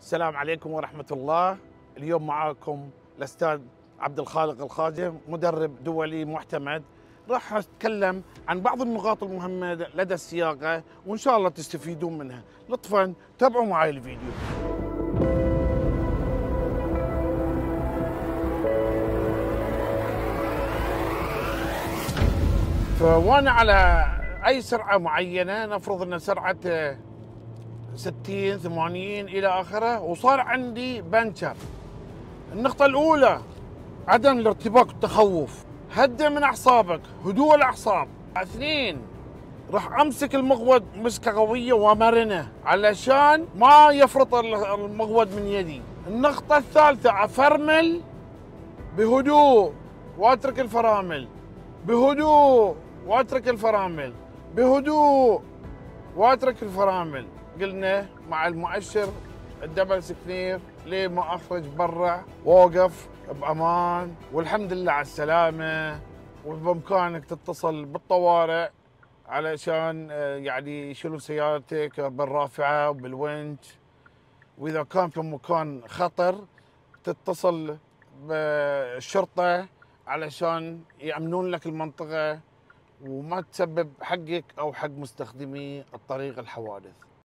السلام عليكم ورحمة الله. اليوم معاكم الأستاذ عبد الخالق الخازم مدرب دولي معتمد راح أتكلم عن بعض النقاط المهمة لدى السياقة وإن شاء الله تستفيدون منها. لطفا تابعوا معي الفيديو. فوانا على أي سرعة معينة نفرض إن سرعة 60 80 إلى آخره. وصار عندي بنشر. النقطة الأولى عدم الارتباك والتخوف هدى من أعصابك هدوء الأعصاب. اثنين راح أمسك المقود مسكة قوية ومرنه علشان ما يفرط المقود من يدي. النقطة الثالثة أفرمل بهدوء وأترك الفرامل. بهدوء وأترك الفرامل. بهدوء وأترك الفرامل. قلنا مع المؤشر الدبل سكنير ليه ما أخرج برا واوقف بأمان والحمد لله على السلامة وبإمكانك تتصل بالطوارئ علشان آه، يعني يشيلون سيارتك بالرافعة وبالونش وإذا كان في مكان خطر تتصل بالشرطة علشان يأمنون لك المنطقة وما تسبب حقك أو حق مستخدمي الطريق الحوادث.